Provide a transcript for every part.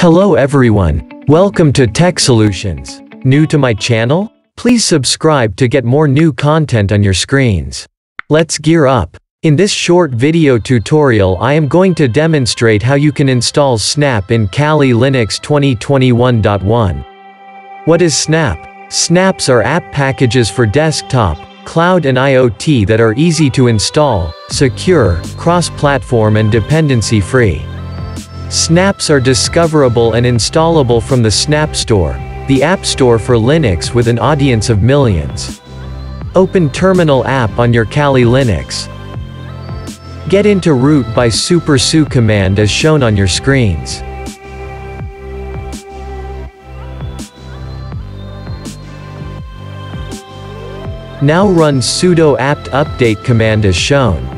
Hello everyone, welcome to Tech Solutions. New to my channel? Please subscribe to get more new content on your screens. Let's gear up. In this short video tutorial I am going to demonstrate how you can install Snap in Kali Linux 2021.1. What is Snap? Snaps are app packages for desktop, cloud and IoT that are easy to install, secure, cross-platform and dependency-free. Snaps are discoverable and installable from the Snap Store, the App Store for Linux with an audience of millions. Open Terminal app on your Kali Linux. Get into root by sudo su command as shown on your screens. Now run sudo apt update command as shown.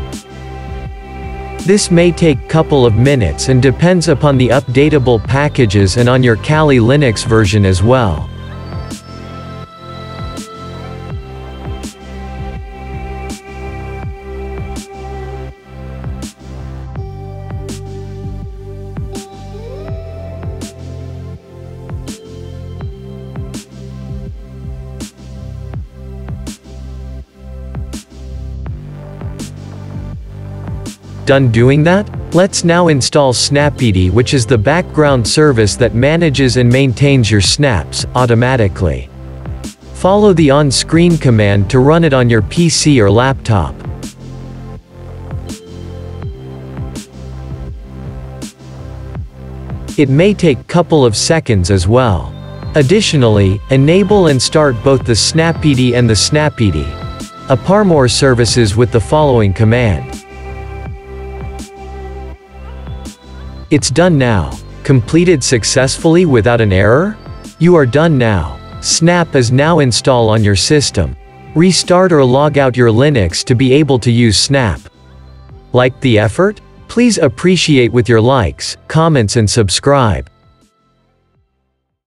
This may take couple of minutes and depends upon the updatable packages and on your Kali Linux version as well. Done doing that? Let's now install Snapd which is the background service that manages and maintains your snaps, automatically. Follow the on-screen command to run it on your PC or laptop. It may take couple of seconds as well. Additionally, enable and start both the Snapd and the Snapd. AppArmor services with the following command. It's done now. Completed successfully without an error? You are done now. Snap is now installed on your system. Restart or log out your Linux to be able to use Snap. Like the effort? Please appreciate with your likes, comments and subscribe.